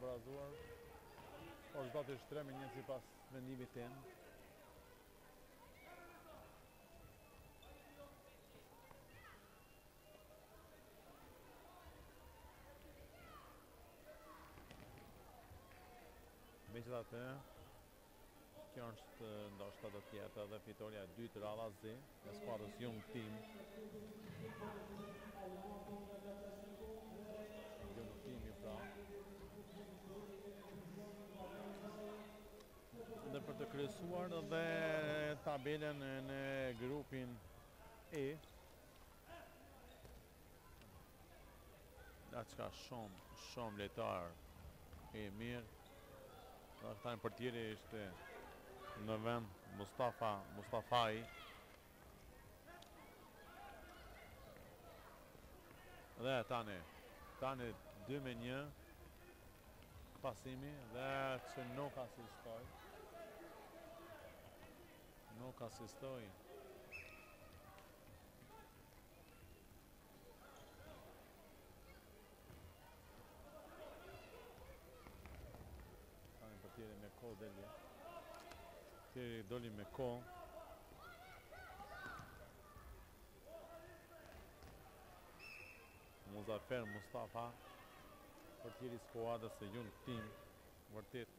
bazuar Por rezultati është tre me një sipas vendimit tem Megjithatë, kjo është ndoshta do të jetë edhe fitorja e dytë radhazi e skuadrës Young Team. Young Team-i pra. Dhe për të kryesuar dhe tabelën në grupin E, Nga që ka shumë, shumë lojtar i mirë. Nga këta në portieri ishte në vend Mustafa, Mustafaj. Dhe tani, tani 2 me 1 pasimi dhe që nuk asistoj. Nuk asistoi. Tani portieri me kohë dalje. Portieri doli me kohë. Muzafer Mustafa portieri i skuadrës së Young Team vërtet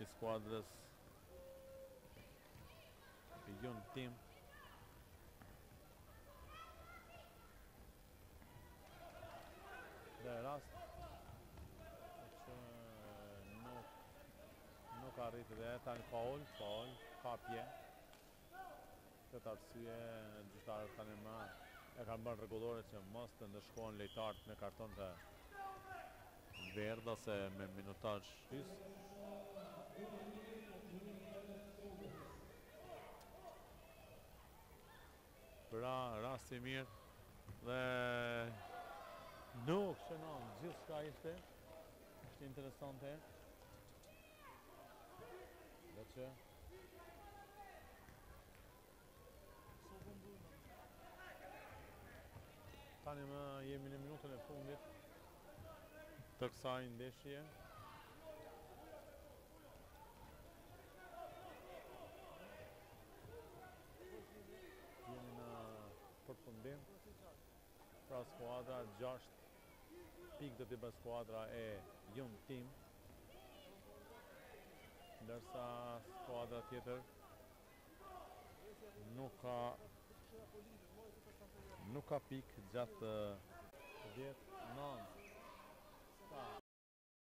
i skuadrës Young Team dhe rast që nuk nuk arriti dhe tani faul, faul, kapje Këtë arsye gjyqtarët tani më e kanë bërë rregullore që mos të ndëshkohen lojtarët me kartonë të verdhë ose me minutazh Pra rast i mirë dhe nuk shënon gjithçka ishte ishte interesante dhe që Tanimë jemi në minutën e fundit të kësaj ndeshje. Jemi në përfundim. Pra skuadra 6 Pikë do t'i bëjë skuadra e Young Team, ndërsa skuadra tjetër nuk ka nuk ka pikë gjatë, dhjetë, nëntë, shtatë.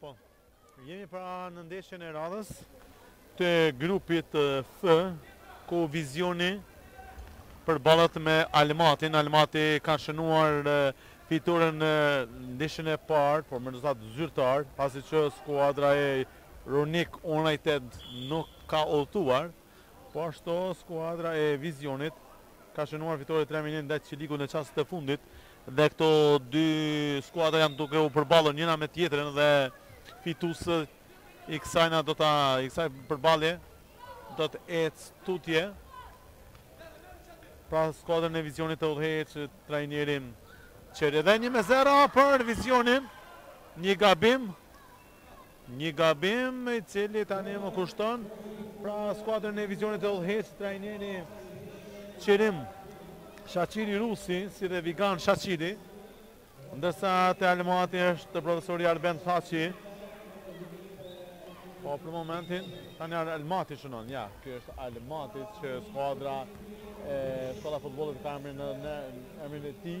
Po, jemi pra në ndeshjen e radhës të grupit F, ku vizioni përballet me Almatin. Almati ka shënuar fiturën në ndeshjen e parë, por me rezultat zyrtar, pasi që skuadra e Runic United nuk ka udhëtuar. Po ashtu, skuadra e Vizionit ka shënuar fitore tre me një ndaj Çelikut në çastet e fundit dhe këto dy skuadra janë duke u përballur njëra me tjetrën dhe fituesi i kësaj na do ta i kësaj përballje do të ecë tutje. Pra skuadrën e Vizionit e udhëheq trajneri Qeri dhe një me zero për Vizionin. Një gabim Një gabim i cili tanimë kushton pra skuadrën e vizionit e udhëheq trajneri Qerim Shaqiri Rusi si dhe Vigan Shaqiri ndërsa te Almati është profesori Arben Thaçi po për momentin tani almati shënon ja ky është Almati që skuadra e shkolla e futbollit ka emrin në emrin e tij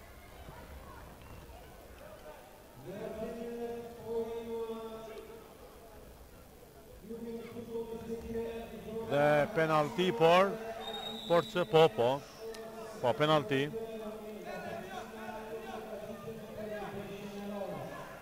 Dhe penalti, por, por që po, po, po penalti.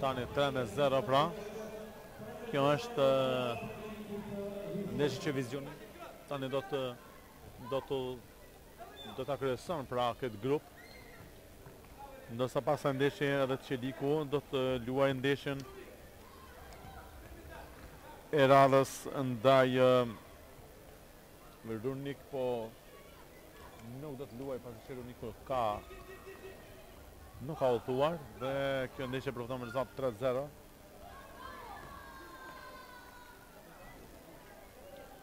Tani 3 me 0 pra Kjo është ndeshje që vizioni Tani do të Do të Do ta kryeson pra këtë grup Ndërsa pas kësaj ndeshje edhe Çeliku do të luajë ndeshjen e radhës ndaj Runik, po nuk do të luajë pasi që Runiku ka nuk ka udhëtuar dhe kjo ndeshje përfundon me rezultat 3-0.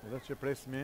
Dhe që presmë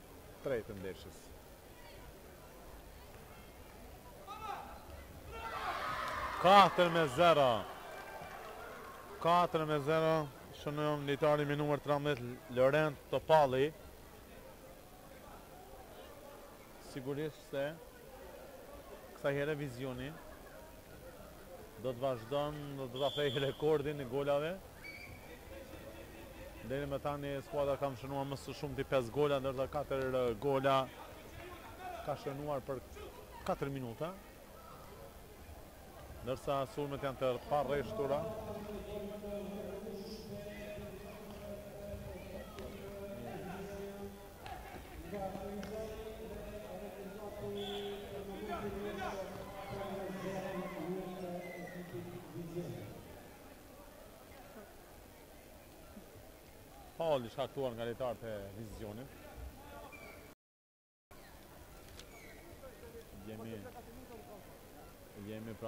tretë të ndeshjes. Katër me zero. Katër me zero. Shënon lojtari me numër 13, Lorent Topalli. Sigurisht se... Kësaj here Vizioni do të vazhdon dhe do ta thyejë rekordin e golave. Deri më tani skuadra ka shënuar më së shumti pesë gola ndërsa katër gola ka shënuar për katër minuta. Ndërsa sulmet janë të parreshtura. Faul i shkaktuar nga lojtarët e Vizionit. Jemi jemi pra